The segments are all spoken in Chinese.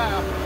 Yeah.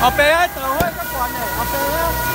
后边啊，社会较悬的，后边啊。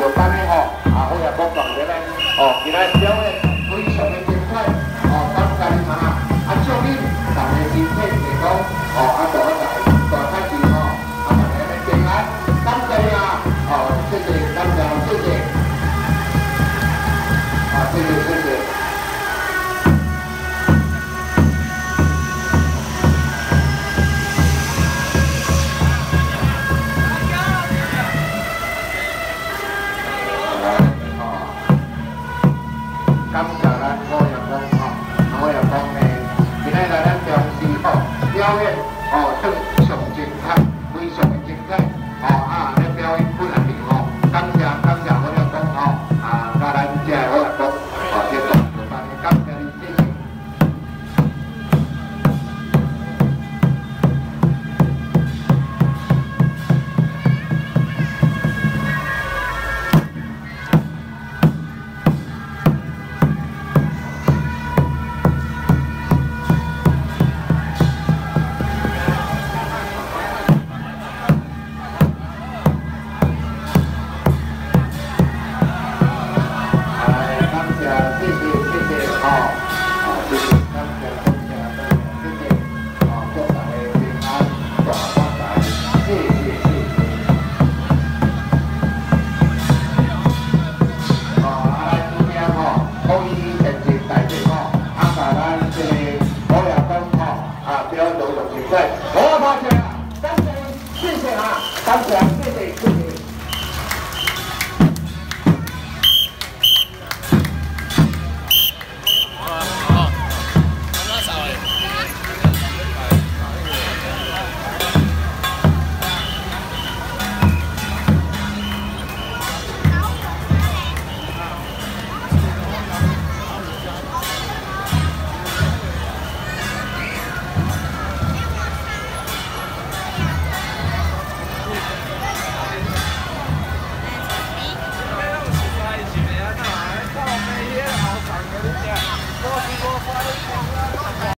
有班的吼，啊，我也不讲的咧，哦，其他小的